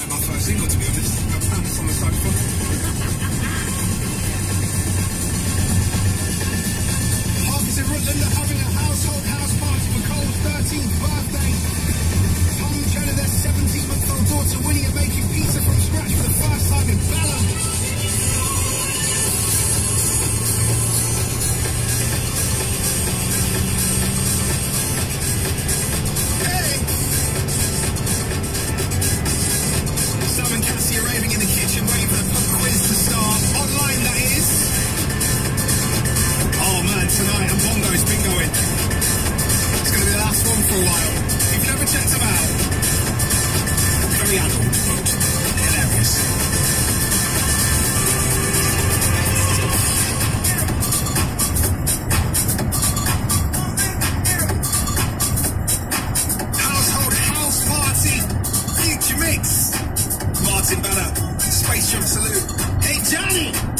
Like my first single, to be honest. I found this on the side funny. Parkers in Rutland are having a household house party for Cole's 13th birthday. Tom Jenner, their 17-month-old daughter Winnie are making pizza from scratch for the Space Jump Salute. Hey Johnny!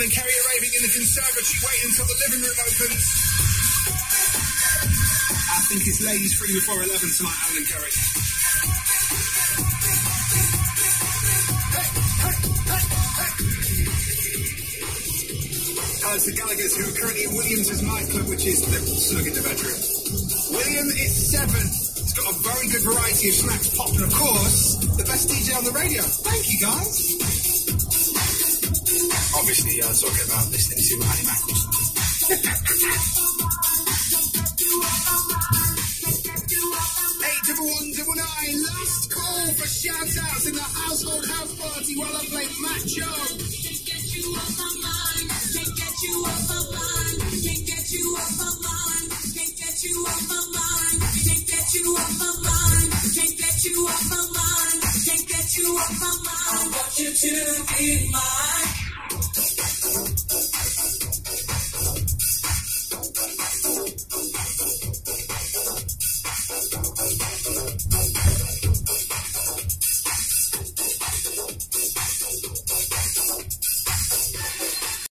and Kerry are raving in the conservatory waiting until the living room opens. I think it's ladies free before 11 tonight, Alan Kerry. To Gallagher's who are currently at Williams' nightclub, which is the snug in the bedroom. William is seven. He's got a very good variety of snacks popped, and of course, the best DJ on the radio. Thank you, guys. Obviously, uh, talking about listening to Annie Mac or something. Eight double one double nine. Last call for shout outs in the household house party while I play Matt Joe. I want you to be mine.